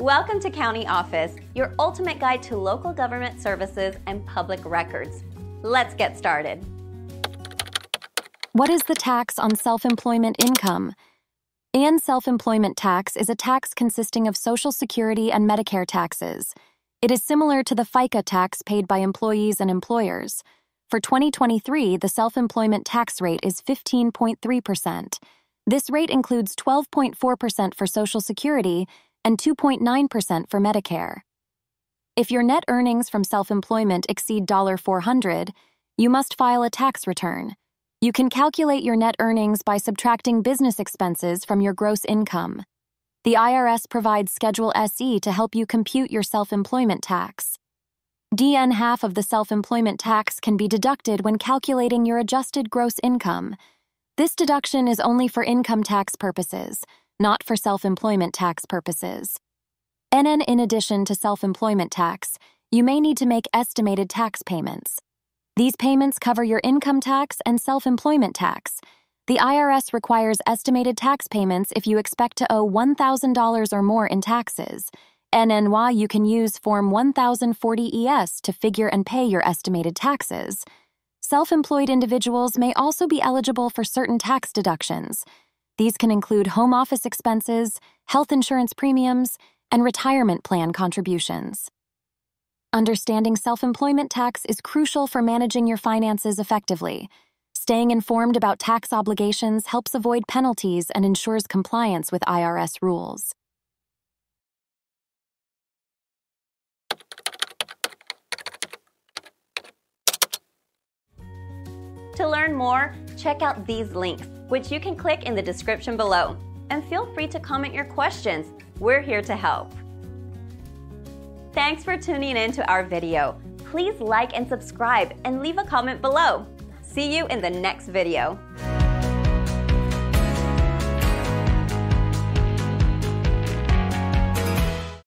Welcome to County Office, your ultimate guide to local government services and public records. Let's get started. What is the tax on self employment income? And self employment tax is a tax consisting of Social Security and Medicare taxes. It is similar to the FICA tax paid by employees and employers. For 2023, the self employment tax rate is 15.3%. This rate includes 12.4% for Social Security and 2.9% for Medicare. If your net earnings from self employment exceed $400, you must file a tax return. You can calculate your net earnings by subtracting business expenses from your gross income. The IRS provides Schedule SE to help you compute your self employment tax. DN half of the self employment tax can be deducted when calculating your adjusted gross income. This deduction is only for income tax purposes, not for self employment tax purposes. NN, in addition to self employment tax, you may need to make estimated tax payments. These payments cover your income tax and self employment tax. The IRS requires estimated tax payments if you expect to owe $1,000 or more in taxes. NNY, you can use Form 1040 ES to figure and pay your estimated taxes. Self employed individuals may also be eligible for certain tax deductions. These can include home office expenses, health insurance premiums, and retirement plan contributions. Understanding self employment tax is crucial for managing your finances effectively. Staying informed about tax obligations helps avoid penalties and ensures compliance with IRS rules. To learn more, check out these links, which you can click in the description below. And feel free to comment your questions. We're here to help. Thanks for tuning in to our video. Please like and subscribe and leave a comment below. See you in the next video.